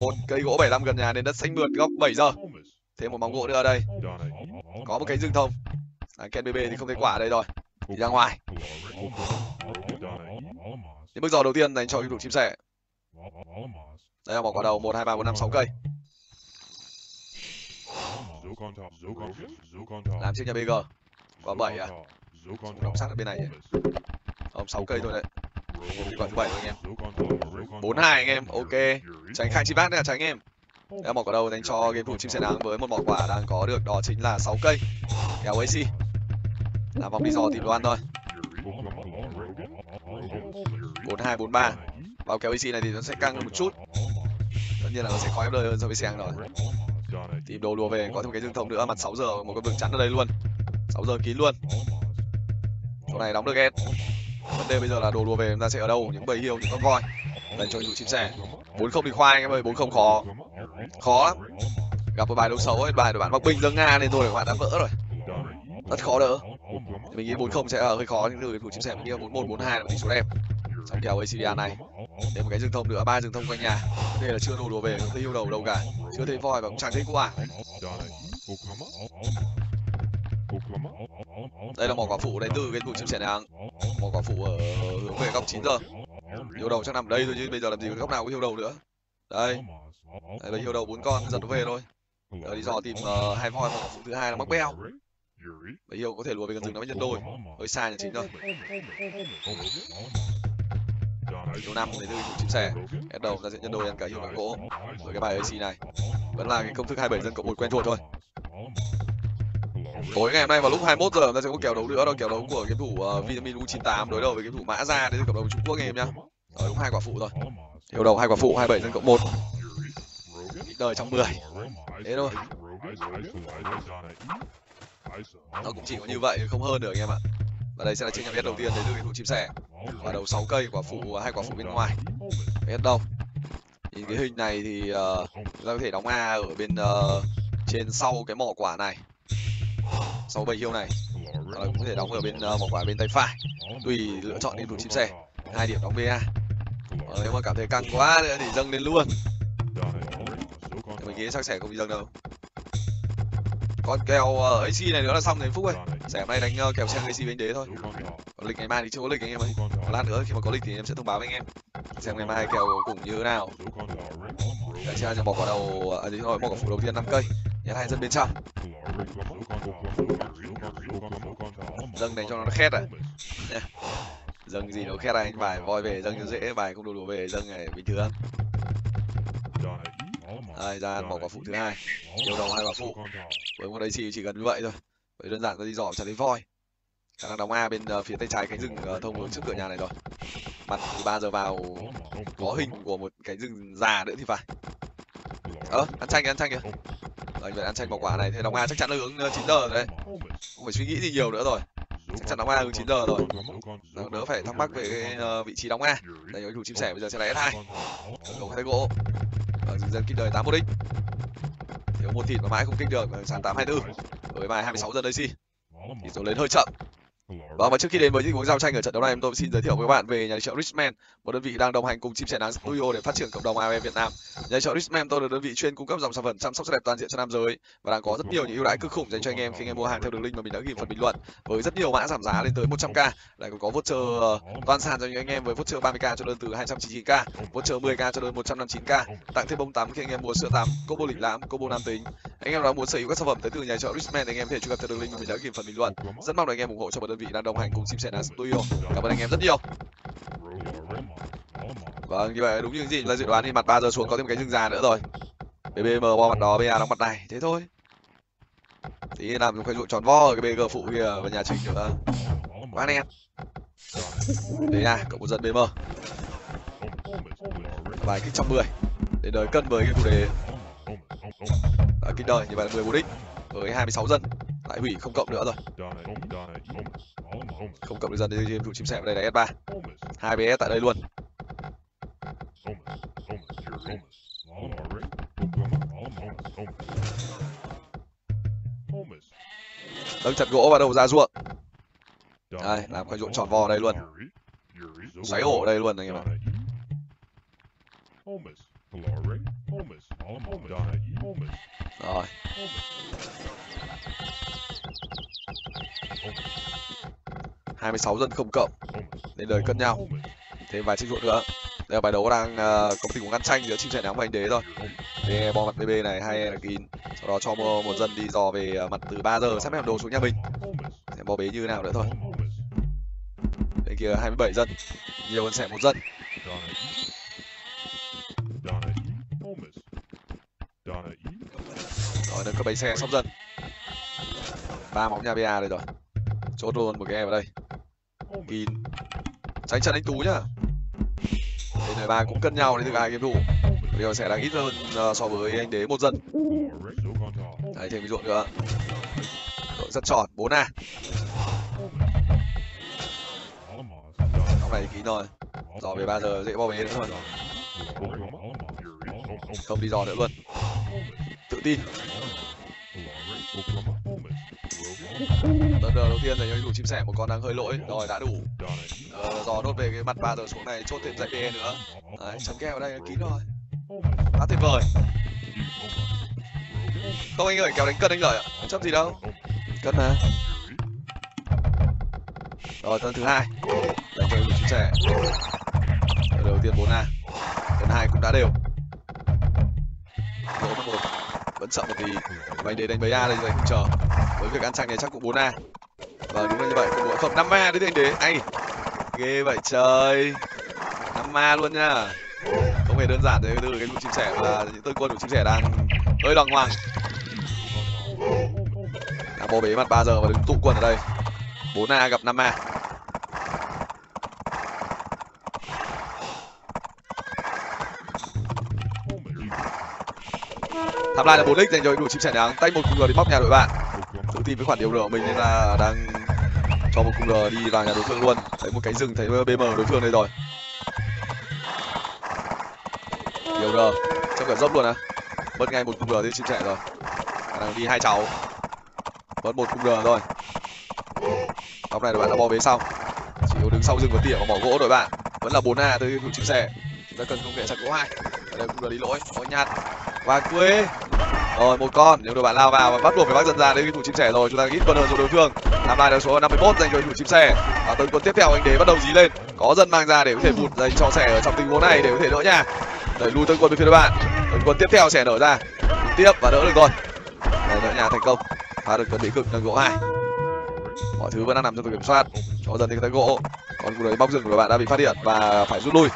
một cây gỗ 75 gần nhà nên đất xanh mượt góc 7 giờ. Thêm một móng gỗ nữa ở đây. Có một cánh rừng thông. À, ken bb thì không thấy quả ở đây rồi. Đi ra ngoài. Những bước giò đầu tiên dành cho game thủ chim sẻ. Đây là bỏ quả đầu một hai ba bốn năm sáu cây. Làm chiếc nhà bg quả bảy à? Đóng sát ở bên này ông sáu cây thôi đấy quả thứ bảy anh em. bốn hai anh em, ok. Tránh khai chi bác đây là tránh em. Đây mỏ quả đầu dành cho game thủ chim sẻ nắng với một mỏ quả đang có được đó chính là 6 cây. Kéo ac. Làm vòng đi dò tìm đồ ăn thôi. bốn hai, bốn ba. Vào kéo ac này thì nó sẽ căng hơn một chút. Tất nhiên là nó sẽ khó ép đời hơn so với seng rồi. Tìm đồ lùa về, có thêm cái dương thông nữa, mặt 6 giờ, một cái vườn chắn ở đây luôn. 6 giờ kín luôn. Chỗ này đóng được ghét vấn đề bây giờ là đồ lùa về, chúng ta sẽ ở đâu? Những bầy hiêu, những con voi. Lần cho những chim sẻ. Bốn không thì khoai anh em ơi, bốn không khó. Khó. Lắm gặp một bài đấu xấu ấy, bài của bạn bắc binh dâng nga nên thôi các bạn đã vỡ rồi. Rất khó đỡ. Mình nghĩ bốn không sẽ ờ, hơi khó. Nhưng người thủ chim sẻ mình nghĩ bốn một, bốn hai là tỷ số đẹp. Trong kèo acdr này. Thêm một cái rừng thông nữa ba rừng thông quanh nhà. Đây là chưa đồ đùa về, không thấy yêu đầu đâu cả. Chưa thấy voi và cũng chẳng thấy quả đây là mỏ quả phụ đến từ cái thủ chim sẻ nắng à? mỏ quả phụ ở hướng về góc 9 giờ. Yêu đầu chắc nằm đây thôi chứ bây giờ làm gì có góc nào có yêu đầu nữa. Đây. Đây là yêu đầu bốn con giật nó về thôi. Giờ đi dò tìm uh, hai voi mỏ phụ thứ hai là mắc beo Bây giờ có thể lùa về gần rừng nó mới nhân đôi. Hơi xa nhà chính thôi Điều năm đến từ chim sẻ. Hết đầu ra sẽ nhân đôi ăn cả hiệu đầu gỗ. Với cái bài AC này Vẫn là cái công thức 27 dân cộng một quen thuộc thôi. Tối ngày hôm nay vào lúc 21 giờ chúng ta sẽ có kèo đấu nữa đó kèo đấu của game thủ uh, Vitamin U98 đối đầu với game thủ Mã Gia đến từ cộng đồng Trung Quốc anh em nhá. Rồi đúng hai quả phụ thôi. Hiệu đầu hai quả phụ 27 dân cộng một Đời trong 10. Thế thôi. Nó cũng chỉ có như vậy không hơn được anh em ạ. Và đây sẽ là chiến nhà biết đầu tiên đến từ game thủ chim sẻ. và đầu 6 cây quả phụ ờ, hai quả phụ bên ngoài. Hết đâu. Nhìn cái hình này thì uh, chúng ta có thể đóng A ở bên uh, trên sau cái mỏ quả này sau bầy hiêu này rồi cũng có thể đóng ở bên uh, mỏ quả bên tay phải. Tùy lựa chọn đi thủ chim xe. Hai điểm đóng ba ờ, nếu mà cảm thấy căng quá nữa thì dâng lên luôn. Mình nghĩ chắc sẽ không bị dâng đâu. Còn kèo uh, AC này nữa là xong rồi phúc ơi. Sẽ hôm nay đánh uh, kèo xem AC với anh đế thôi. Còn lịch ngày mai thì chưa có lịch anh em ơi. Một lát nữa khi mà có lịch thì em sẽ thông báo với anh em. Xem ngày mai kèo cùng như thế nào. Để chơi cho bỏ quả đầu à thôi bỏ quả phụ đầu tiên 5 cây. Nhét hai dân bên trong dâng này cho nó khét à? Dâng gì nó khét này anh? Bài voi về dâng cho dễ bài không đồ đồ về dâng này bình thường. Đây ra bỏ quả phụ thứ hai. Điều đầu hai quả phụ. Với một đấy chỉ chỉ cần như vậy thôi. Bởi đơn giản tôi đi dò chả lấy voi. Khả năng đóng a bên uh, phía tay trái cánh rừng uh, thông hướng trước cửa nhà này rồi. Mặt từ ba giờ vào có hình của một cái rừng già nữa thì phải. Ơ ăn chanh kìa ăn chanh kìa anh vậy ăn tranh bỏ quả này thì đóng a chắc chắn là hướng ờ, chín giờ rồi đấy. Không phải suy nghĩ gì nhiều nữa rồi. Chắc chắn đóng a hướng chín giờ rồi. Đỡ phải thắc mắc về cái, ờ, vị trí đóng a. Đây anh thủ chim sẻ bây giờ sẽ lấy s hai. Đầu hai gỗ. Ờ, Ở dân kích đời tám một đích. Thiếu một thịt mà mãi không kích được sàn tám hai bốn với bài hai mươi sáu giờ đây si thì số lên hơi chậm. Vâng, và trước khi đến với những cuộc giao tranh ở trận đấu này, em tôi xin giới thiệu với các bạn về nhà đi chợ Richman, một đơn vị đang đồng hành cùng chim sẻ nắng studio để phát triển cộng đồng AOE Việt Nam. Nhà đi chợ Richman tôi là đơn vị chuyên cung cấp dòng sản phẩm chăm sóc sắc đẹp toàn diện cho nam giới và đang có rất nhiều những ưu đãi cực khủng dành cho anh em khi anh em mua hàng theo đường link mà mình đã ghi phần bình luận với rất nhiều mã giảm giá lên tới 100k. Lại còn có voucher ờ, toàn sàn cho những anh em với voucher 30k cho đơn từ 299k, voucher 10k cho đơn 159k, tặng thêm bông tắm khi anh em mua sữa tắm, combo lịch lãm, combo nam tính. Anh em nào muốn sở hữu các sản phẩm tới từ nhà trợ Richman anh em có thể truy cập theo đường link mà mình đã ghi phần bình luận. Rất mong anh em ủng hộ cho một đơn vị đang đồng hành cùng chim sẻ studio. Cảm ơn anh em rất nhiều. Vâng như vậy đúng như gì chúng ta dự đoán thì mặt 3 giờ xuống có thêm cái rừng già nữa rồi. Bbm bo mặt đó ba đóng mặt này thế thôi. Tí làm một cái vụ tròn vo cái bg phụ kia và nhà chính nữa. Quá anh em. Đấy nha cậu một giận bm bài kích trăm mười. Để đời cân với cái chủ đề. À, kích đời như vậy là mười bốn đích với 26 dân. Lại hủy không cộng nữa rồi không cộng dần thì chủ chim sẻ đây là s 3 hai bs tại đây luôn nâng chặt gỗ vào đầu ra ruộng đây làm khoai ruộng tròn vo đây luôn xoáy ổ đây luôn anh em ạ 36 dân không cộng nên đời cân nhau. Thêm vài chiếc ruộng nữa. Đây là bài đấu đang uh, có tình huống ngăn tranh giữa chim sẻ nắng và anh đế rồi thế bo mặt bb này hay là kín sau đó cho một, một dân đi dò về ờ, mặt từ 3 giờ sắp mép đồ xuống nhà mình. Sẽ bo bế như nào nữa thôi. Bên kia 27 dân nhiều hơn sẻ một dân. Rồi nâng các bánh xe xong dần ba móng nhà ba đây rồi. Chốt luôn một cái em vào đây kín. Tránh trận anh tú nhá. Bên này ba cũng cân nhau đấy từ hai game thủ bây giờ sẽ đang ít hơn uh, so với anh đế một dần. đấy thêm ví dụ nữa. Đội rất tròn bốn a. Này kín rồi. Dò về ba giờ dễ bao bế nữa thôi. Không đi dò nữa luôn. Tự tin. Tấn đầu tiên dành cho đủ chim sẻ một con đang hơi lỗi. Rồi đã đủ. Ờ, dò đốt về cái mặt ba giờ xuống này chốt thêm dạy đê nữa. Đấy chấm keo ở đây kín rồi. Quá tuyệt vời. Không anh ơi kéo đánh cân anh lợi ạ. Chấp gì đâu. Cân mà. Rồi tân thứ hai. Dành cho đủ chim sẻ. Đầu tiên bốn a. Tân hai cũng đã đều vẫn sợ một tí vậy để đánh bấy a đây rồi, không chờ. Với việc ăn chặn này chắc cũng 4 a. Và đúng là như vậy. Cũng bộ phẩm 5 a đấy anh đế. Anh ghê vậy, trời. 5 a luôn nha. Không hề đơn giản đấy từ cái lũ chim sẻ và những tôi quân của chim sẻ đang hơi đàng hoàng. Đang bố bế mặt 3 giờ và đứng tụ quân ở đây. 4 a gặp 5 a. tham lai là 4 x dành cho đội chim sẻ nắng. Tay một cùng đi móc nhà đội bạn. Tự tin với khoản điều lửa của mình nên là đang cho một cung r đi vào nhà đối phương luôn. Thấy một cái rừng, thấy bm đối phương đây rồi. Điều r trong cả dốc luôn à. Mất ngay một cung r đi chim sẻ rồi. Đang đi hai cháu. Mất một cung r rồi. Góc này đội bạn đã bò về sau. chỉ có đứng sau rừng và tỉa và bỏ gỗ đội bạn. Vẫn là 4 a tới chim sẻ. Chúng ta cần công nghệ chặt gỗ hai. Ở đây cung r đi lỗi. Có nhạt. Và quê rồi, một con. Nếu đội bạn lao vào và bắt buộc phải bắt dần ra đến cái thủ chim sẻ rồi. Chúng ta ít quân hơn rồi đối phương. Làm lại được số 51 dành cho thủ chim sẻ. Và tới quân tiếp theo anh đế bắt đầu dí lên. Có dân mang ra để có thể vụt dành cho sẻ ở trong tình huống này để có thể đỡ nhà đẩy lui tới quân bên phía đội bạn. Tới quân tiếp theo sẽ nở ra. Tiếp và đỡ được rồi. Để đỡ nhà thành công. Phá được quân bị cực nâng gỗ hai. Mọi thứ vẫn đang nằm trong tầm kiểm soát. Cho dần thì tới gỗ. Còn cú đấy bóc rừng của bạn đã bị phát hiện và phải rút lui.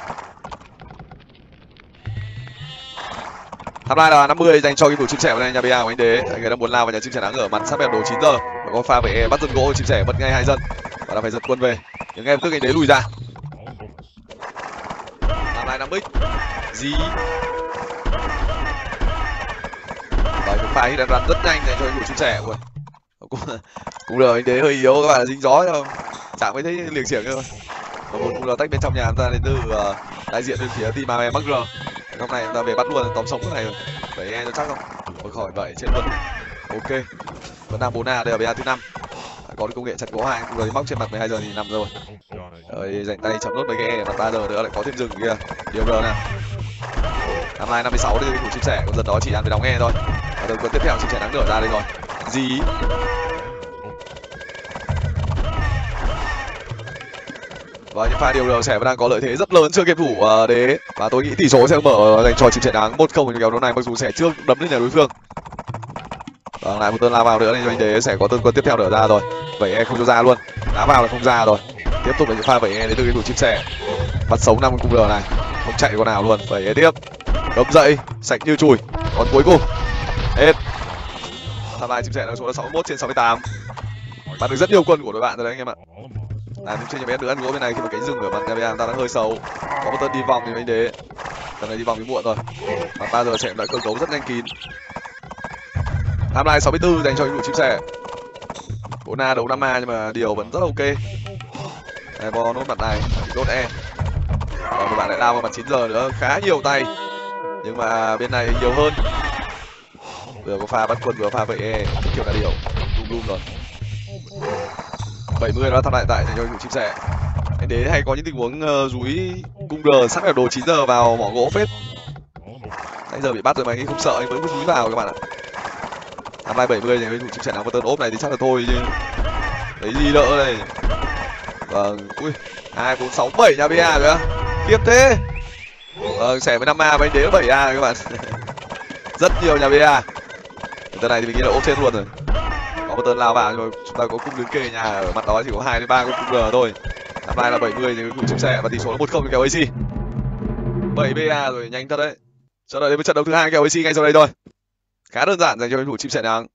Tham lai là 50 dành cho cái thủ chim sẻ này nhà BA của anh Đế. Anh ấy đang muốn lao vào nhà chim sẻ đáng ở mặt sắp bẹp đồ 9 giờ. Và có pha về bắt dân gỗ chim sẻ mất ngay hai dân. Và đang phải giật quân về. Nhưng em tức anh Đế lùi ra. Tham lai 5x. Dí. Và cái pha hit run rất nhanh dành cho cái thủ chim sẻ. của Cũng cũng được anh Đế hơi yếu các bạn dính gió đâu. Chẳng mới thấy liều xiềng thôi. Và một cũng là tách bên trong nhà ra ta đến từ uh, đại diện bên phía team AME Bắc R này ta về bắt luôn tóm sống cái này rồi. Vậy em chắc không? Ôi khỏi vậy trên luôn. Ok. Vẫn đang bốn a, đây là ba thứ năm. Có công nghệ chặt gỗ hai rồi móc trên mặt 12 giờ thì nằm rồi. Rồi dành tay chấm nốt mấy cái e mặt ba giờ nữa, lại có thêm rừng kia điều giờ nào. năm nay 56 thì thủ chim sẻ. Còn dần đó chỉ ăn với đóng nghe thôi. Và đợt tiếp theo, chim sẻ đáng nửa ra đây rồi. Gì và những pha điều lờ sẽ vẫn đang có lợi thế rất lớn trước game thủ uh, đế. Và tôi nghĩ tỷ số sẽ mở dành cho chim trận đáng một không ở kéo đấu này mặc dù sẽ trước đấm lên nhà đối phương. Và lại một tên la vào nữa nên anh đế sẽ có tên quân tiếp theo đỡ ra rồi. Vậy e không cho ra luôn. Đá vào là không ra rồi. Tiếp tục là những pha vậy e đến từ game thủ chim sẻ. Bắt sống năm cung lửa này. Không chạy con nào luôn. Vậy e tiếp. Đấm dậy sạch như chùi. Còn cuối cùng. Hết. Tham lai chim sẻ đang số là 61 trên 68 bạn được rất nhiều quân của đội bạn rồi đấy anh em ạ à, chưa nhà bé được ăn gỗ bên này khi mà cánh rừng ở mặt nhà ta đang hơi xấu. Có một tên đi vòng thì anh đế tầm này đi vòng thì muộn rồi. Và ba giờ sẽ đã cơ cấu rất nhanh kín. Tham lai 64 dành cho những đội chim sẻ. Bộ na đấu năm a nhưng mà điều vẫn rất ok. Đây bo nốt mặt này đốt e. Còn một bạn lại lao vào mặt 9 giờ nữa khá nhiều tay. Nhưng mà bên này nhiều hơn. Vừa có pha bắt quân vừa pha vậy e. Kiểu là điều. Lung lung rồi. 70 nó thăm lại tại cho chủ chim sẻ. Anh đế hay có những tình huống uh, rúi cung r sắp là đồ 9 giờ vào mỏ gỗ phết. Nãy giờ bị bắt rồi mà anh không sợ anh vẫn cứ rúi vào các bạn ạ. Năm nay 70 thì thủ chim sẻ nào có tơn ốp này thì chắc là thôi chứ. Đấy gì đỡ này, vâng ui hai bốn sáu bảy nhà ba nữa kiếp thế. Vâng sẻ với năm a với anh đế bảy a các bạn. Rất nhiều nhà ba tơn này thì mình nghĩ là ốp chết luôn rồi có một tên lao vào rồi. Chúng ta có cung đứng kề nhà ở mặt đó chỉ có hai đến ba cung g thôi. Năm nay là 70 thì thủ chia sẻ và tỷ số là một không kéo ac 7 ba rồi, nhanh thật đấy. Chờ đợi đến với trận đấu thứ hai kéo ac ngay sau đây thôi. Khá đơn giản dành cho đối thủ chim sẻ nắng.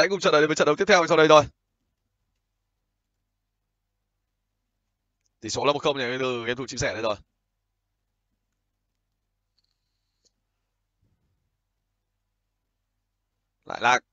Hãy cùng chờ đợi đến với trận đấu tiếp theo sau đây thôi. Tỷ số là một không nhỉ từ game thủ chia sẻ đây rồi. Lại lạc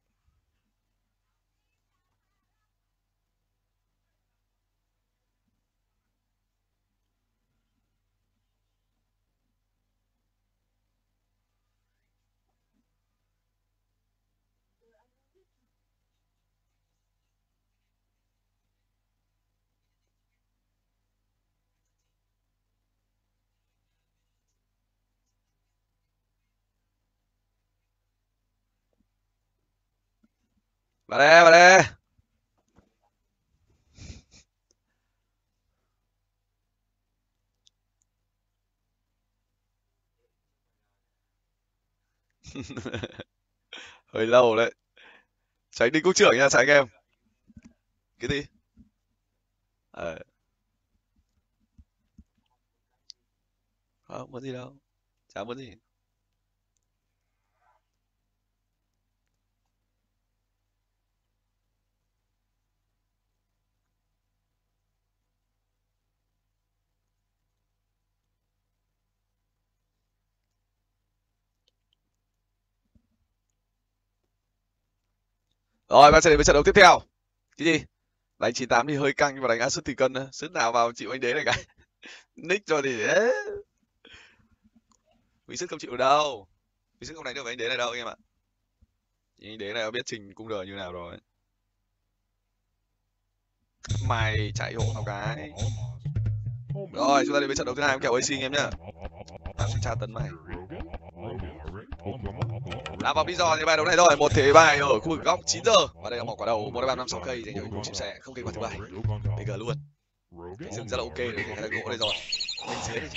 vào đây vào đây hơi lâu đấy. Tránh đi cúc trưởng nha, tránh em. Cái gì? À. không có gì đâu. Chả muốn gì. Rồi, bạn sẽ đến với trận đấu tiếp theo. Cái gì? Đánh 98 thì hơi căng nhưng mà đánh Asus thì cân. Sức nào vào chịu anh đế này cái. Nick cho thì ấy. Vì sức không chịu đâu. Vì sức không đánh được với anh đế này đâu anh em ạ. Anh đế này có biết trình cung đời như nào rồi. Mày chạy hộ tao cái. Rồi, chúng ta đến với trận đấu thứ hai kẹo AC anh em nhá. Tao sẽ tra tấn mày. Làm vòng đi dò thì bài đấu này rồi, một thế bài ở khu vực góc 9 giờ. Và đây là một quả đầu, một năm năm sáu cây dành cho những chia sẻ không kịch quả thứ bảy. BG luôn. Cái rừng rất là ok để cái gỗ đây rồi. Lên dưới đi.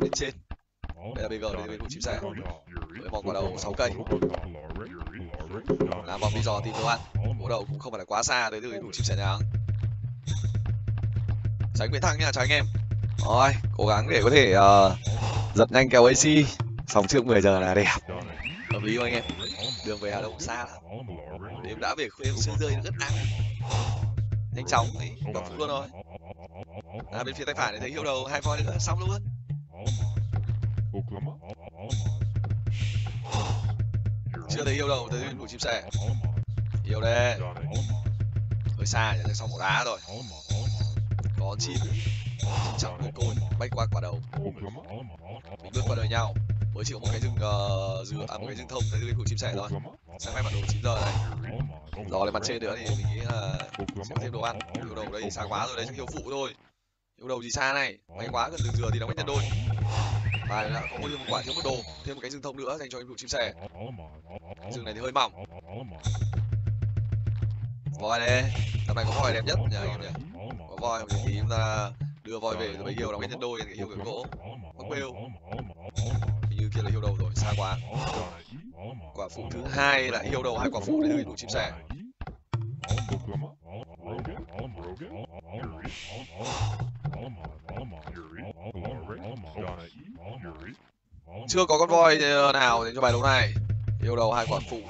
Lên trên. Đây là BG đây là bên chia sẻ. Với một quả đầu 6 cây. Làm vòng đi dò tìm đồ ăn. Gỗ đầu cũng không phải là quá xa tới từ đủ chia sẻ nhà. Tránh Nguyễn Thăng nha, chào anh em. Rồi, cố gắng để có thể uh, giật nhanh kèo AC phòng trước 10 giờ là đẹp. Hợp lý không anh em. Đường về hà đông xa lắm. Đêm đã về khuya sương rơi rất nặng. Nhanh chóng ấy đọc phút luôn rồi. À bên phía tay phải thấy hiệu đầu hai voi nữa, xong luôn. Chưa thấy hiệu đầu tới đủ chim sẻ. Hiệu đây. Hơi xa nhỉ xong một đá rồi. Có chim. Chẳng một côn, bay qua quả đầu. Mình bước qua đời nhau mới chỉ có một cái rừng uh, dừa à một cái rừng thông tới cái chim sẻ thôi. Sáng nay bản đồ 9 giờ này. Đó lên mặt trên nữa thì mình nghĩ là sẽ thêm đồ ăn. Yêu đầu đây xa quá rồi đấy chắc hiệu phụ thôi. Yêu đầu gì xa này may quá gần rừng dừa thì nó mới nhân đôi. Và đã có một, một quả thiếu một đồ thêm một cái rừng thông nữa dành cho em chim sẻ. Rừng này thì hơi mỏng. Voi đây tầm này có voi đẹp nhất nhỉ anh em nhỉ? Có voi không thì chúng ta đưa voi về rồi bây giờ nó mới nhân đôi cái hiệu kiểu gỗ. Bắc bêu xa quá quả phụ thứ hai là yêu đầu hai quả phụ để đưa đủ chim sẻ chưa có con voi ờ, nào dành cho bài đấu này. Yêu đầu hai quả phụ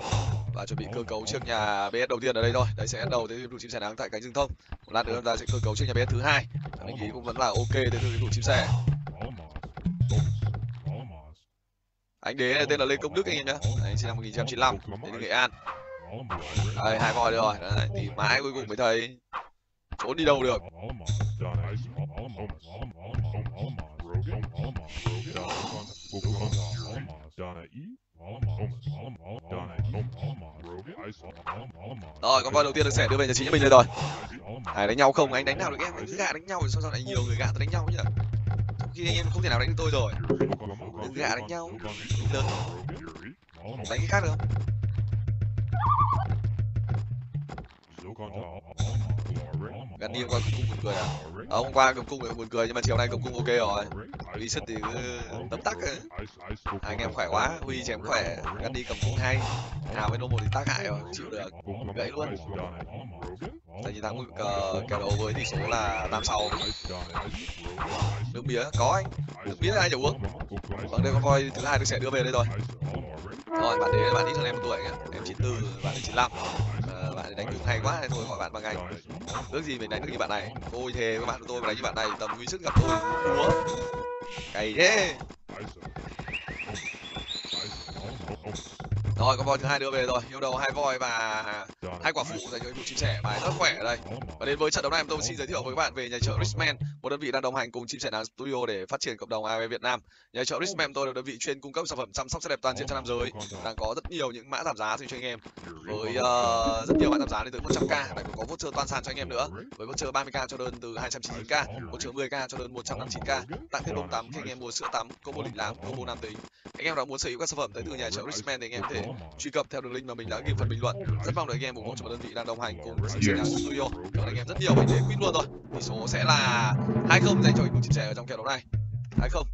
và chuẩn bị cơ cấu trước nhà BS đầu tiên ở đây thôi. Đây sẽ đầu tới đủ chim sẻ nắng tại cánh rừng thông. Một lát nữa chúng ta sẽ cơ cấu trước nhà BS thứ hai. Anh ý cũng vẫn là ok tới từ đủ chim sẻ anh đế này tên là lê công đức anh em nhá. Anh sinh năm 1995 đến từ nghệ an. Đây hai voi rồi. Đấy, thì mãi cuối cùng mới thấy trốn đi đâu được. Rồi con voi đầu tiên được sẻ đưa về nhà chính mình đây rồi. Hải đánh nhau không? Anh đánh nào được em? Anh cứ gạ đánh nhau sao sao lại nhiều người gạ đánh nhau nhỉ? Khi anh em không thể nào đánh tôi rồi. Đừng gạ đánh nhau. Lớn. Đánh cái khác được không Gắn đi hôm qua cung buồn cười à? À, hôm qua cầm cung buồn cười nhưng mà chiều nay cầm cung ok rồi. Huy Reset thì cứ tấm tắc ấy. Hai anh em khỏe quá, Huy chém khỏe, gắn đi cầm cung hay. Nào với nô một thì tác hại rồi, chịu được. gãy luôn. Tại vì thắng cờ kèo đầu với tỷ số là 8-6. Nước bia, có anh. Nước bia ai chả uống. Vâng, đây con voi thứ hai được sẽ đưa về đây rồi. Rồi, bạn đấy bạn ít hơn em một tuổi anh ạ. Em 94, bạn ấy 95 đánh cứng hay quá nên thôi gọi bạn bằng anh. Ước gì mình đánh được như bạn này. Tôi thề với bạn của tôi mà đánh như bạn này, tầm nguy sức gặp tôi thua cày thế rồi con voi thứ hai đưa về rồi. Yêu đầu hai voi và hai quả phụ dành cho vụ chim sẻ bài rất khỏe ở đây và đến với trận đấu này tôi xin giới thiệu với các bạn về nhà chợ Richman một đơn vị đang đồng hành cùng chim sẻ nắng studio để phát triển cộng đồng AV Việt Nam. Nhà chợ Richman tôi là đơn vị chuyên cung cấp sản phẩm chăm sóc sắc đẹp toàn diện cho nam giới đang có rất nhiều những mã giảm giá dành cho anh em. Với uh, rất nhiều mã giảm giá lên tới 100k lại còn có voucher toàn sàn cho anh em nữa. Với voucher 30k cho đơn từ 299k voucher 10k cho đơn 159k tặng thêm bông tắm khi anh em mua sữa tắm combo lịch lãm combo nam tính. Anh em nào muốn sở hữu các sản phẩm tới từ nhà chợ Richman thì anh em có thể truy cập theo đường link mà mình đã ghi phần bình luận. Rất mong được anh em ủng hộ cho một đơn vị đang đồng hành cùng chia sẻ studio. Cảm ơn anh em rất nhiều mình để quýt luôn rồi. Tỷ số sẽ là hai không dành cho những chia sẻ ở trong kèo đấu này. hai không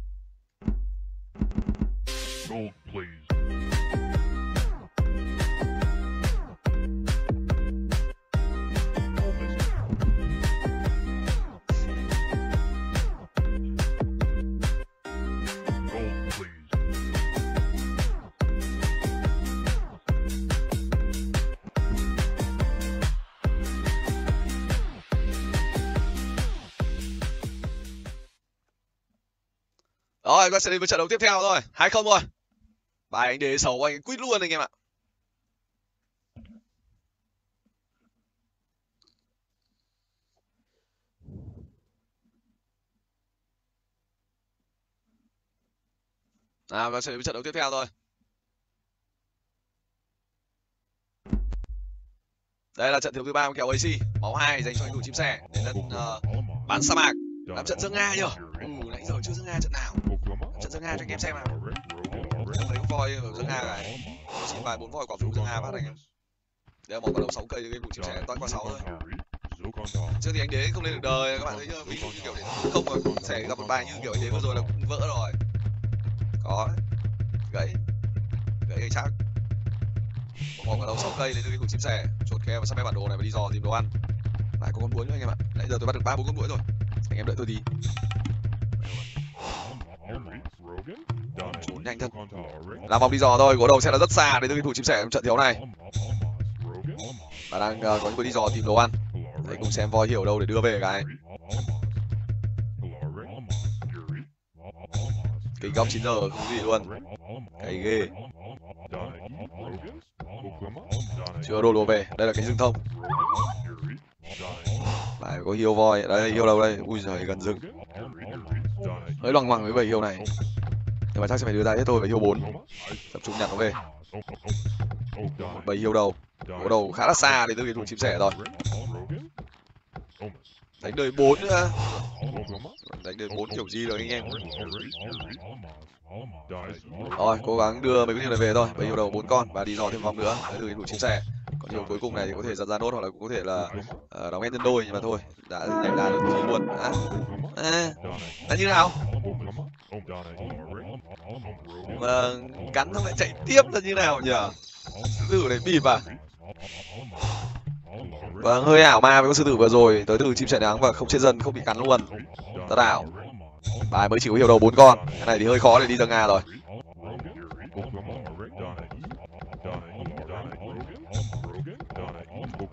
rồi chúng ta sẽ đến với trận đấu tiếp theo thôi hai không rồi bài anh đế xấu anh quýt luôn anh em ạ. Nào chúng ta sẽ đến với trận đấu tiếp theo thôi. Đây là trận thiếu thứ ba của kèo AC máu hai dành cho anh đủ chim sẻ. Đến lần uh, ờ, bán sa mạc. Làm trận giữa nga nhở? Ừ, nãy giờ chưa giữa nga trận nào? Trận dương nga cho anh em xem nào. Em con voi ở dương nga này. Xin vài bốn voi quả phụ dương nga phát anh em. Đây là một quả đầu sáu cây cái vụ chim sẻ toàn qua sáu thôi. Trước thì anh đế không lên được đời các bạn thấy chưa? Ví dụ như kiểu để không mà sẽ gặp một bài như kiểu anh đế vừa rồi là cũng vỡ rồi. Có. Đấy. gãy gãy gãy chắc. Một quả đầu sáu cây đến từ cái cục chim sẻ. Chột khe và sắp bản đồ này và đi dò tìm đồ ăn. Lại có con muỗi nữa anh em ạ. Nãy giờ tôi bắt được ba bốn con muỗi rồi. Anh em đợi tôi tí trốn nhanh thật làm vòng đi dò thôi gỗ đầu sẽ là rất xa đến từ cái thủ chim sẻ trong trận thiếu này và đang uh, có những người đi dò tìm đồ ăn Đấy, cùng xem voi hiểu đâu để đưa về cái kính góc 9 giờ không gì luôn cái ghê chưa đồ đồ về đây là cái rừng thông lại có hiêu voi đây là hiêu đâu đây ui giời gần rừng hơi loằng ngoằng với bầy hiệu này. Nhưng mà chắc sẽ phải đưa ra hết thôi bảy hiệu bốn. Tập trung nhặt nó về. Bầy hiệu đầu. Bộ đầu khá là xa đến từ cái thủ chim sẻ rồi. Đánh đời bốn nữa. Đánh đời bốn kiểu gì rồi anh em? Rồi, cố gắng đưa mấy cái điều này về thôi. Bầy hiệu đầu bốn con và đi dò thêm vòng nữa để từ cái thủ chim sẻ nhiều cuối cùng này thì có thể giật ra nốt hoặc là cũng có thể là uh, đóng hết nhân đôi nhưng mà thôi đã đánh đá được thì luôn à, à, là như nào mà cắn xong lại chạy tiếp là như nào nhỉ sư tử này bịp à vâng hơi ảo ma với con sư tử vừa rồi tới từ chim sẻ nắng và không chết dân không bị cắn luôn rất ảo bài mới chỉ có hiểu đầu bốn con cái này thì hơi khó để đi ra nga rồi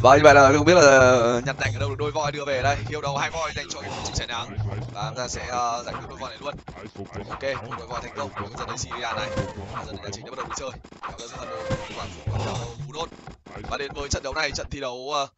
và như vậy là không biết là nhặt nhạnh ở đâu được đôi voi đưa về đây. Hiêu đầu hai voi dành cho cái chim sẻ nắng. Và chúng ta sẽ uh, giải quyết đôi voi này luôn. Ok, một đôi voi thành công của dân Assyria này. Dân nhà chính đã bắt đầu đi chơi. Cảm ơn rất là nhiều các bạn còn kéo phú đốt. Và đến với trận đấu này, trận thi đấu uh,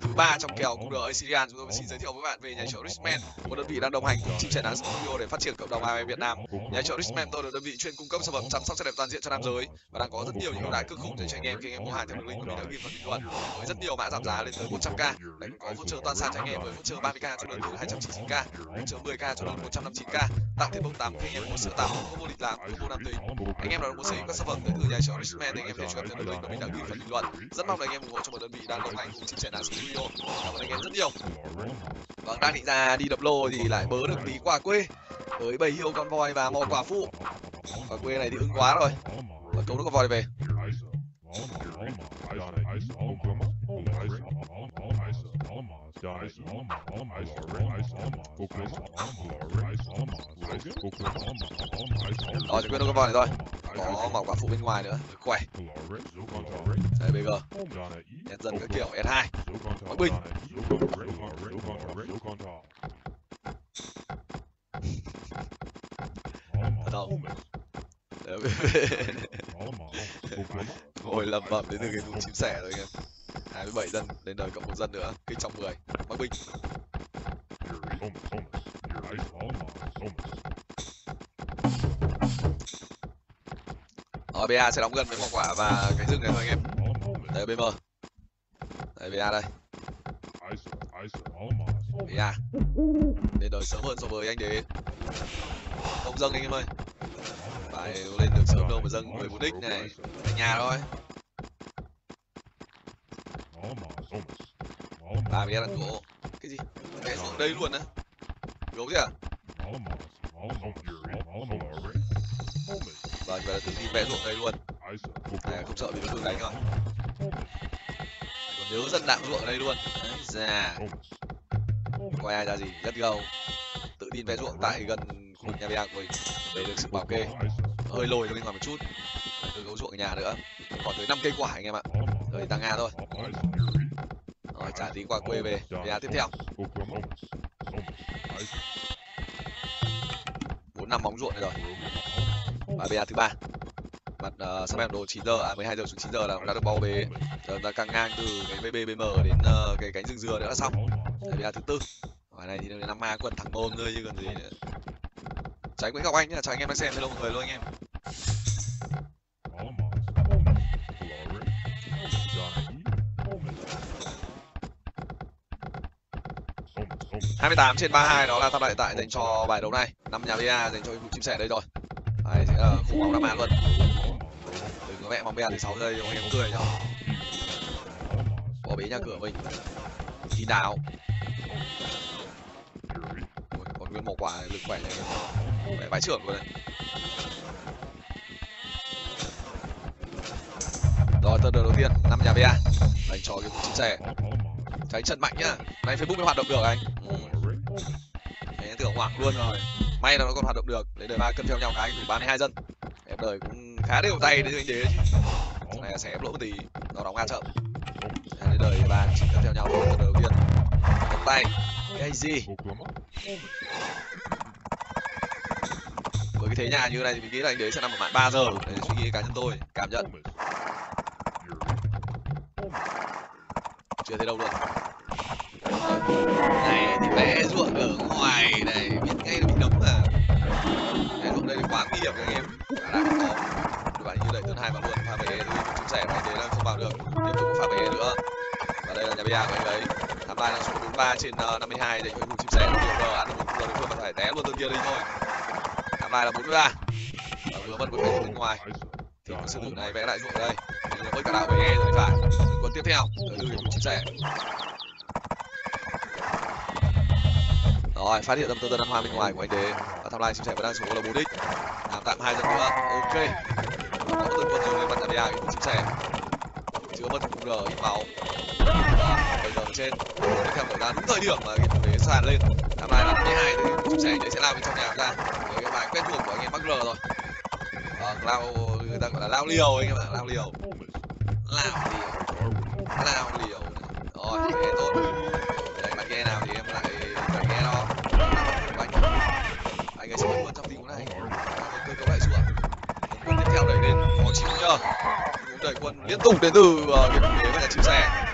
thứ ba trong kèo cung đường Assyrian chúng tôi xin giới thiệu với bạn về nhà chợ Richman một đơn vị đang đồng hành cùng chim sẻ nắng studio để phát triển cộng đồng AMA Việt Nam. Nhà chợ Richman tôi là đơn vị chuyên cung cấp sản phẩm chăm sóc sắc đẹp toàn diện cho nam giới và đang có rất nhiều những ưu đãi cực khủng dành cho anh em khi anh em mua hàng theo đường link của mình đã ghi phần bình luận. Với rất nhiều mã giảm giá lên tới 100k lại có voucher toàn sàn cho anh em với voucher 30k cho đơn từ 299k voucher 10k cho đơn 159k tặng thêm bông tắm khi anh em mua sữa tắm combo lịch làm combo nam tính. Anh em nào muốn sở hữu các sản phẩm tới từ nhà chợ Richman thì anh em thể truy cập theo đường link của mình đã ghi phần bình luận. Rất mong là anh em ủng hộ cho một đơn vị đang đồng hành cùng chim sẻ studio cảm ơn anh em rất nhiều vâng đang định ra đi đập lô thì lại bớ được tí quả quê. Với bầy hiệu con voi và mò quả phụ. Quả quê này thì ưng quá rồi. Và câu được con voi về. Rồi chỉ quyết nước con voi này thôi có mỏ quả phụ bên ngoài nữa khỏe đây BG nhân dân các kiểu S2 Quảng Bình thật không ngồi lầm bầm đến từ cái vùng chim sẻ rồi anh em 27 dân, lên đời cộng một dân nữa. Kinh trong 10 Bắc binh Rồi ờ, BA sẽ đóng gần với quả quả và cái rừng này thôi anh em. Đây BM đây BA đây. BA lên đời sớm hơn so với anh đế không dâng anh em ơi. Phải lên được sớm đâu mà dâng 14 đích này. Ở nhà thôi ba bé đặt gỗ cái gì? Bé xuống đây luôn á. Gấu chứ à vâng vậy là tự tin vẽ ruộng đây luôn. Này không sợ bị đối phương đánh rồi còn nhớ dân đạm ruộng ở đây luôn. Đấy, già. Coi ai ra gì rất gâu. Tự tin vẽ ruộng tại gần khu vực nhà bè của mình. Để được sự bảo kê. Hơi lồi ra bên ngoài một chút. Từ gấu ruộng ở nhà nữa. Còn tới 5 cây quả anh em ạ rồi tăng A thôi. Rồi trả tí qua quê về. Về A tiếp theo. Bốn năm bóng ruộng này rồi. Và BA thứ ba. Mặt uh, sắp em đồ 9 giờ à 12 giờ xuống 9 giờ là cũng đã được bao bế giờ ta căng ngang từ cái bb bm đến uh, cái cánh rừng dừa nữa là xong. Đấy, BA thứ tư. Và này thì đến năm ma quần thẳng môn thôi chứ còn gì nữa. Tránh Nguyễn Ngọc Anh nhá chào anh em đang xem hello mọi người luôn anh em. 28 trên 32 đó là tham đại tại dành cho bài đấu này. Năm nhà VA dành cho vụ chim sẻ đây rồi. Đấy, sẽ là khủng bóng đam man luôn. Đừng có mẹ bóng bèn thì 6 giây ông em cười nhá. Bỏ bế nhà cửa mình. Thì đáo. Ui, còn nguyên một quả lực khỏe này. Mẹ vãi trưởng luôn này. Rồi tờ đầu tiên năm nhà VA dành cho cái vụ chim sẻ. Cái trận mạnh nhá. Này facebook mới hoạt động được anh hoảng luôn rồi. May là nó còn hoạt động được. Lấy đời ba cân theo nhau cái, đủ 32 dân. Em đời cũng khá đều tay đấy anh đế chứ này sẽ ép lỗ một tí, nó đóng ngang chậm. Lấy đời ba chỉ cân theo nhau thôi đầu tiên. Cầm tay, cái gì? Với cái thế nhà như này thì mình nghĩ là anh đế sẽ nằm ở mạng 3 giờ. Để suy nghĩ cá nhân tôi, cảm nhận. Chưa thấy đâu luôn. Và mọi người nhà tham lai là số 43 trên ờ, uh, 52 để cho chim sẻ. Vừa ăn được vừa giờ đối phương phải té luôn tương kia đi thôi. Tham ba là 43 và vừa mất một bên ngoài. Thì con sư tử này vẽ lại ruộng đây. Với cả đạo về rồi phải. Quân tiếp theo từ vùng chim sẻ. Rồi phát hiện tâm tư tân ăn hoa bên ngoài của anh đế. Và tham lai chim sẻ vẫn đang xuống là bốn đích làm tạm hai dân nữa. Ok. Có từng quân rồi lên mặt nhà cái chim sẻ. Chưa mất cùng r ít máu ở trên. Tiếp theo nổ ra đúng thời điểm mà cái thủ đế sàn lên. Năm mươi hai 12 thì chủ sẻ sẽ lao bên trong nhà ra với cái bài quen thuộc của anh em bắc r rồi. À, lao người ta gọi là lao liều anh em ạ lao liều. Lao liều. Lao liều. Rồi thế tốt. Đấy bạn nghe nào thì em lại phải nghe nó. Anh anh ấy sẽ vẫn luôn trong tình huống này cơ cấu lại xuống. Quân tiếp theo đẩy lên. Khó chịu nhờ đẩy quân liên tục đến từ uh, cái thủ đế và nhà chịu xe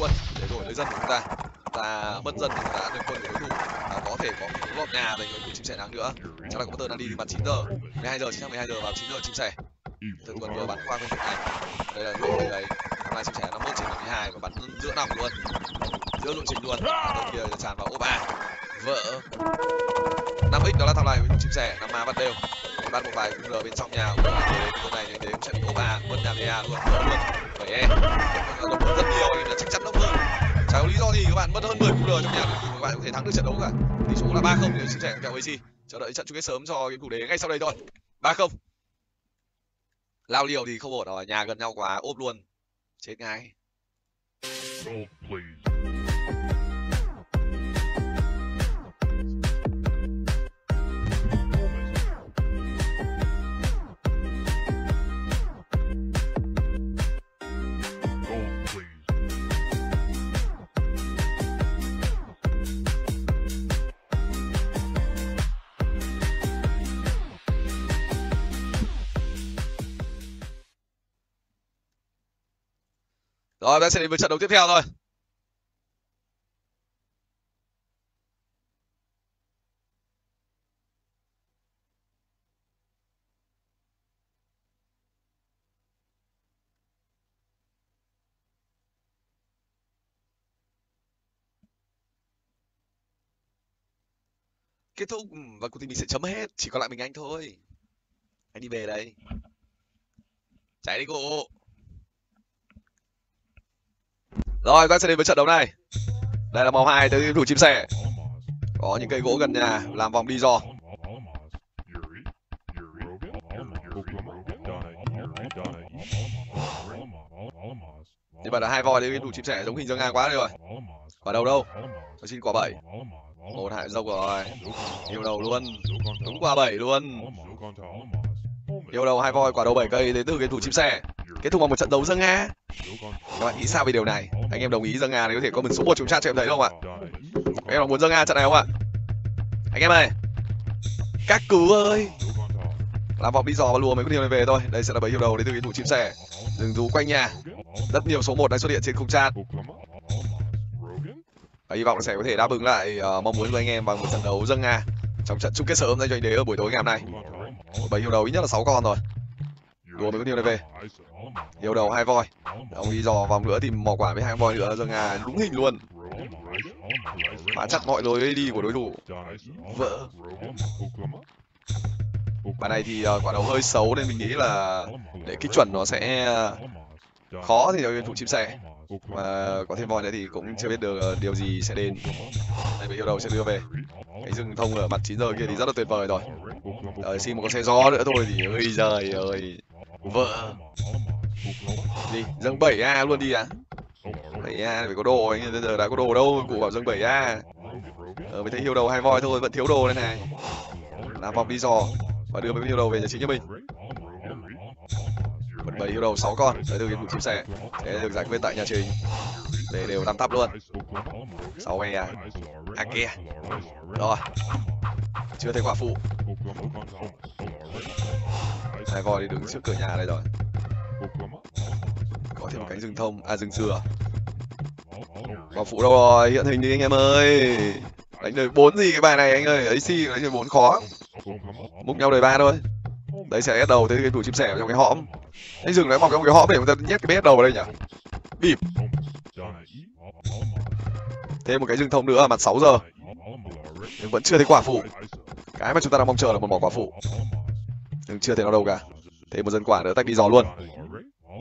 quân để đổi lấy dân của chúng ta và mất dân thì chúng ta được quân của đối thủ và có thể có một lọt nhà dành cho đội chim sẻ đáng nữa chắc là có tờ đang đi thì 9 giờ 12 giờ chính xác 12 giờ vào 9 giờ chim sẻ thực quân vừa bắn qua bên cạnh này đây là đội đấy hôm nay chim sẻ 51 trên 12 và bắn giữa nòng luôn giữa lộ trình luôn đội kia tràn vào ô ba vỡ năm x đó là thằng này với chim sẻ năm ma bắt đều bắt một vài cung bên trong nhà của này đến này anh đến sẽ bị ốp A mất nhà ba luôn vỡ luôn vậy e rất nhiều anh là chắc chắn chả có lý do gì, các bạn mất hơn 10 cung trong nhà thì các bạn có thể thắng được trận đấu cả. Tỷ số là 3 không, thì chia sẻ kèo AC chờ đợi trận chung kết sớm cho cái cụ đế ngay sau đây thôi. 3 không. Lao liều thì không ổn rồi nhà gần nhau quá, ốp luôn. Chết ngay. Rồi ta sẽ đến với trận đấu tiếp theo thôi. Kết thúc và cuộc thi mình sẽ chấm hết, chỉ còn lại mình anh thôi. Anh đi về đây. Chạy đi, cô rồi ta sẽ đến với trận đấu này. Đây là màu hai tới thủ chim sẻ. Có những cây gỗ gần nhà, làm vòng đi dò Như vậy là hai voi đấy thủ chim sẻ giống hình dương ngang quá rồi. Quả đầu đâu? Tôi xin quả bảy. Một hại dốc rồi. Yêu đầu luôn. Đúng quả bảy luôn. Yêu đầu hai voi, quả đầu bảy cây đến từ cái thủ chim sẻ. Kết thúc bằng một trận đấu dân nga. Các bạn nghĩ sao về điều này? Anh em đồng ý dâng nga thì có thể comment số 1 chúng chat cho em thấy không ạ? Em có muốn dâng nga trận này không ạ? Anh em ơi các cứu ơi. Làm vòng đi dò và lùa mấy con điều này về thôi. Đây sẽ là bẫy hiệu đầu đến từ cái thủ chim sẻ. Rừng rú quanh nhà. Rất nhiều số 1 đang xuất hiện trên khung chat. Và hy vọng là sẽ có thể đáp ứng lại uh, mong muốn của anh em bằng một trận đấu dâng nga trong trận chung kết sớm dành cho anh đế ở buổi tối ngày hôm nay. Bẫy hiệu đầu ít nhất là 6 con rồi đùa mấy con điều này về. Yêu đầu hai voi. ông đi dò vòng nữa tìm mỏ quả với hai voi nữa dân nga đúng hình luôn. Phá chặt mọi lối đi của đối thủ. Vỡ. Bàn này thì uh, quả đầu hơi xấu nên mình nghĩ là để kích chuẩn nó sẽ uh, khó thì cho thủ chim sẻ. Và có thêm voi nữa thì cũng chưa biết được uh, điều gì sẽ đến. Đây bị yêu đầu sẽ đưa về. Cái rừng thông ở mặt 9 giờ kia thì rất là tuyệt vời rồi. Ờ, xin một con xe gió nữa thôi thì ơi giời ơi vợ. Đi, dâng 7 a luôn đi à? 7 a phải có đồ, anh bây giờ đã có đồ đâu, cụ bảo dâng 7 a. Ờ mới thấy hiêu đầu hai voi thôi, vẫn thiếu đồ đây này. Làm vòng đi dò, và đưa mấy hiêu đầu về nhà chính cho mình. Vẫn bảy hiêu đầu 6 con đấy từ cái vụ chim sẻ. Sẽ được giải quyết tại nhà trình để đều năm thắp luôn. Sáu ngày à? À kia. Rồi. Chưa thấy quả phụ hai voi đi đứng trước cửa nhà đây rồi. Có thêm một cánh rừng thông. À rừng dừa. Quả phụ đâu rồi? Hiện hình đi anh em ơi. Đánh đời bốn gì cái bài này anh ơi? Ấy si đánh đời bốn khó. Múc nhau đời ba thôi. Đấy sẽ đầu tới cái tủ chim sẻ vào trong cái hõm. Anh dừng đấy mọc trong cái hõm để người ta nhét cái bét đầu vào đây nhỉ? Bịp. Thêm một cái rừng thông nữa ở mặt 6 giờ. Nhưng vẫn chưa thấy quả phụ. Cái mà chúng ta đang mong chờ là một mỏ quả phụ nhưng chưa thấy nó đâu cả. Thêm một dân quả nữa tách đi giò luôn.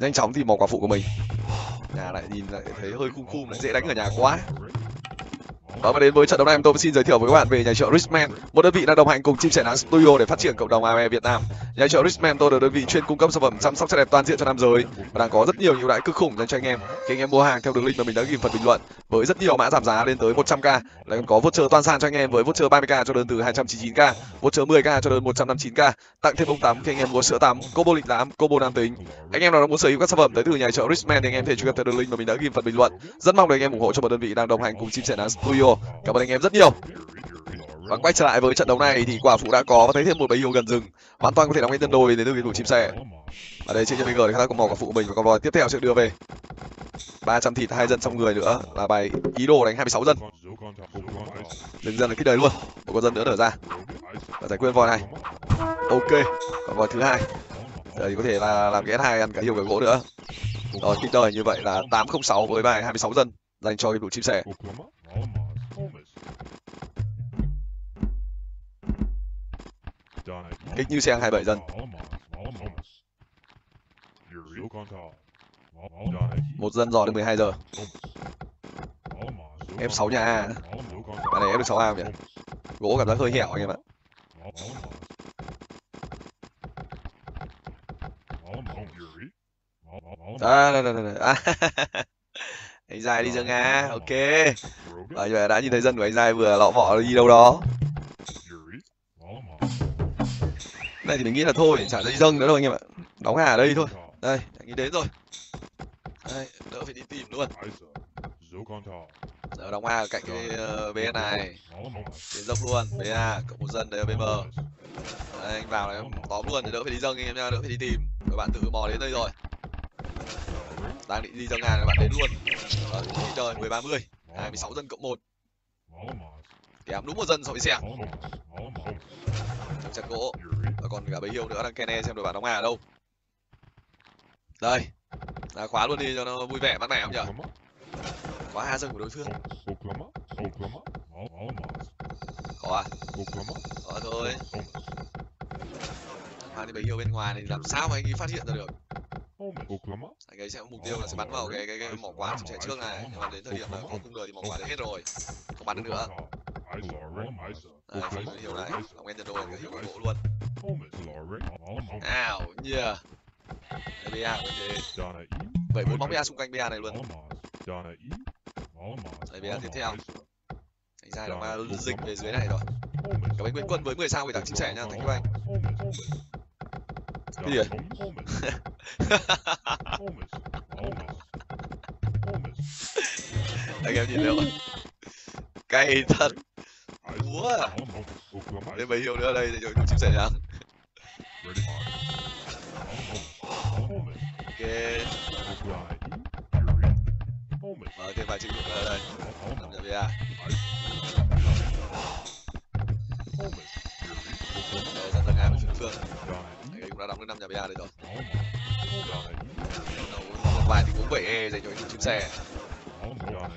Nhanh chóng tìm mỏ quả phụ của mình. Nhà lại nhìn lại thấy hơi khung khung lại dễ đánh ở nhà quá. Đó và đến với trận đấu này em tôi xin giới thiệu với các bạn về nhà triệu Richman, một đơn vị đang đồng hành cùng chim sẻ nắng studio để phát triển cộng đồng AME Việt Nam. Nhà trợ Richman tôi là đơn vị chuyên cung cấp sản phẩm chăm sóc sắc đẹp toàn diện cho nam giới và đang có rất nhiều ưu đãi cực khủng dành cho anh em. Khi anh em mua hàng theo đường link mà mình đã ghi phần bình luận với rất nhiều mã giảm giá lên tới 100k, lại còn có voucher toàn sàn cho anh em với voucher 30k cho đơn từ 299k, voucher 10k cho đơn 159k, tặng thêm bông tắm khi anh em mua sữa tắm, combo lịch lãm, combo nam tính. Anh em nào đang muốn sở hữu các sản phẩm tới từ nhà trợ Richman thì anh em thể truy cập theo đường link mà mình đã ghi phần bình luận. Rất mong được anh em ủng hộ cho một đơn vị đang đồng hành cùng chim sẻ nắng studio. Cảm ơn anh em rất nhiều. Và quay trở lại với trận đấu này thì quả phụ đã có và thấy thêm một bầy yêu gần rừng. Hoàn toàn có thể đóng ngay tân đôi đến từ tuyển thủ chim sẻ. Ở đây trên chân BG thì khai thác có màu quả phụ của mình và con voi tiếp theo sẽ đưa về. 300 thịt, hai dân trong người nữa là bài ý đồ đánh 26 dân. Đừng dân là kích đời luôn. Một con dân nữa, nở ra và giải quyết voi này. Ok. Còn voi thứ hai. Thì có thể là làm cái S2 ăn cả yêu cả gỗ nữa. Rồi, kích đời như vậy là 806 với bài 26 dân dành cho tuyển thủ chim sẻ. Kích như xe 27 dân. Một dân dò được 12 giờ. F6 nhà A. Bạn này F được 6 A nhỉ? Gỗ cảm giác hơi hẻo anh em ạ. À, đây, đây, đây, đây. À, anh dài đi dương nga ok. Và đã nhìn thấy dân của anh dài vừa lọ mọ đi đâu đó. Này thì mình nghĩ là thôi chả dây dâng nữa đâu anh em ạ. Đóng hà ở đây thôi. Đây anh ấy đến rồi. Đây đỡ phải đi tìm luôn. Giờ đóng hà ở cạnh cái ờ, uh, bên này. Đến dốc luôn ba cộng một dân đấy ở bên bờ đây, anh vào này tóm luôn để đỡ phải đi dâng anh em nha đỡ phải đi tìm. Các bạn tự mò đến đây rồi. Đang định đi dâng hà các bạn đến luôn. Vâng, Trời mười ba mươi. Hai mươi sáu dân cộng một kém đúng một dân so xẻng xe chặt gỗ. Và còn cả bấy nhiêu nữa đang kene xem đội bạn đóng à ở đâu. Đây à, khóa luôn đi cho nó vui vẻ mắt mẻ không nhở? Khóa hai dân của đối phương. Có à? Có thôi. Mang đi bấy nhiêu bên ngoài thì làm sao mà anh ấy phát hiện ra được? Anh ấy sẽ mục tiêu là sẽ bắn vào cái cái, cái mỏ quán chạy trước này. Nhưng mà đến thời điểm là có cung đời thì mỏ quán hết rồi. Không bắn được nữa. Đây, cái hiệu này ông em nhân đồ cái hiệu gỗ luôn Nào, yeah. BA của anh gì? Bảy bốn bóng BA xung quanh BA này luôn. Đây BA tiếp theo. Thành ra nó mà dịch về dưới này rồi. Cảm ơn Nguyễn Quân với 10 sao vì tặng chia sẻ nha, thành các anh. Cái gì vậy? anh em nhìn được không? Cay thật. Úa. Đây mấy hiệu nữa đây để cho chia sẻ nha. Ok. Mở thêm vài chữ nữa ở đây. Năm nhà BA. Đây, dân dân Nga với phương. Anh ấy cũng đã đóng được năm nhà BA đây rồi. Đầu một vài tình huống 7E dành cho những chim xe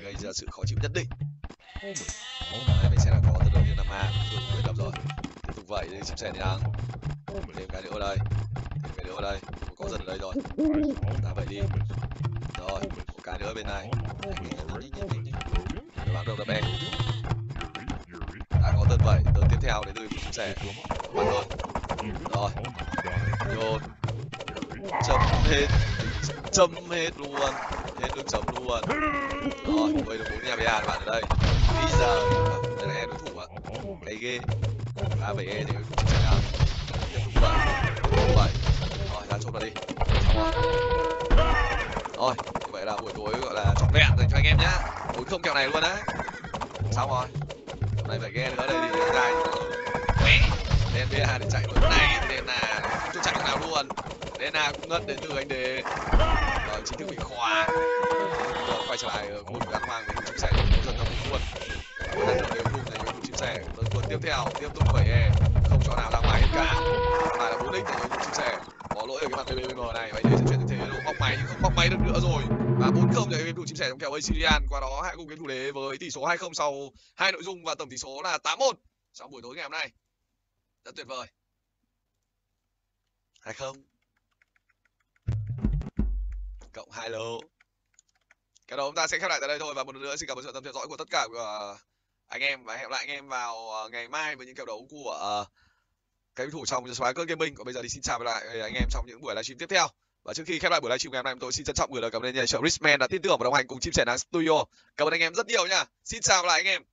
gây ra sự khó chịu nhất định. Đây mình sẽ là mà dùng quyết lập rồi. Tiếp tục vậy thì chim sẻ thì đang thêm cái nữa đây, thêm cái nữa đây, có dần ở đây rồi. Ta vậy đi. Rồi, một cái nữa bên này. Các bạn đâu đập em. Đã có tên vậy, tên tiếp theo đến từ chim sẻ bạn luôn. Rồi, nhôn. Chấm hết. Chấm hết luôn. Hết được chấm luôn. Rồi, bây được bốn nhà BA à các bạn ở đây. Bây giờ, Ghê. Ba bảy E thì chạy vậy. Rồi, ra chốt vào đi. Rồi. Như vậy là buổi tối gọi là trọn vẹn dành cho anh em nhá. Bốn không kèo này luôn á. Xong rồi. Hôm nay phải ghe nữa đây thì dài. Quẹ. Đen BA để chạy vào này, đen là chưa chạy nào luôn. Đen là cũng ngất đến từ anh đề. Rồi, chính thức bị khóa. Rồi, quay trở lại ờ, một gắn ăn hoang với chim sẻ dần ra một luôn. Đang ở đều cùng là những chim sẻ. Tiếp theo tiếp tục bởi e không chỗ nào ra ngoài hết cả. phải là bốn x để những chia sẻ. Có lỗi ở cái mặt BBM này, vậy thì sẽ chuyển thế độ bóc máy nhưng không bóc máy được nữa rồi. Và bốn không để game thủ chia sẻ trong kèo Assyrian. Qua đó hãy cùng game thủ đế với tỷ số 2-0 sau hai nội dung và tổng tỷ số là 8-1 trong buổi tối ngày hôm nay. Rất tuyệt vời. 2-0 cộng hai lô cái đó chúng ta sẽ khép lại tại đây thôi và một lần nữa xin cảm ơn sự tâm theo dõi của tất cả của anh em, và hẹn lại anh em vào ờ, ngày mai với những kèo đấu của ờ, cái thủ trong cho Striker Gaming. Còn bây giờ thì xin chào và lại ờ, anh em trong những buổi livestream tiếp theo. Và trước khi khép lại buổi livestream ngày hôm nay tôi xin trân trọng gửi lời cảm ơn nhà trợ Richman đã tin tưởng và đồng hành cùng chim sẻ nắng studio. Cảm ơn anh em rất nhiều nha. Xin chào và lại anh em.